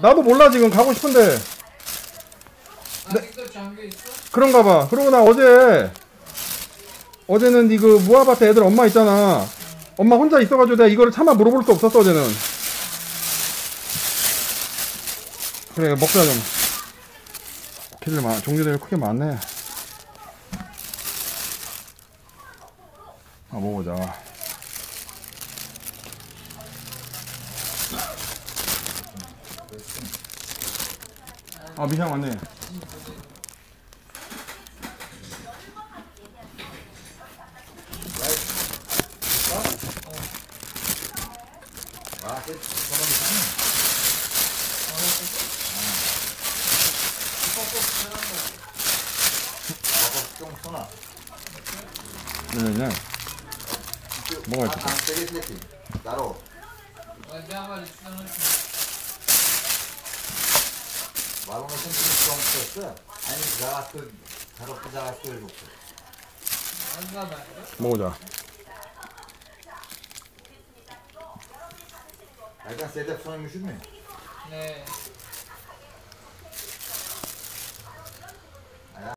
나도 몰라 지금 가고 싶은데 있어? 그런가 봐. 그리고 나 어제 어제는 이그 무아밭에 애들 엄마 있잖아. 엄마 혼자 있어가지고 내가 이거를 차마 물어볼 수 없었어 어제는. 그래 먹자 좀. 고기들 많 종류들이 크게 많네. 아 먹어보자. 아 미향 왔네. 좀 써놔. 네네. 뭐가 세게. 따로. 마지막에 있으면 말로는 좀 좀, 아니, 자가 그, 자로 자가 그, 이렇게. 안 가봐요. 먹어보자. 약간 세대 손이 무시네. 네.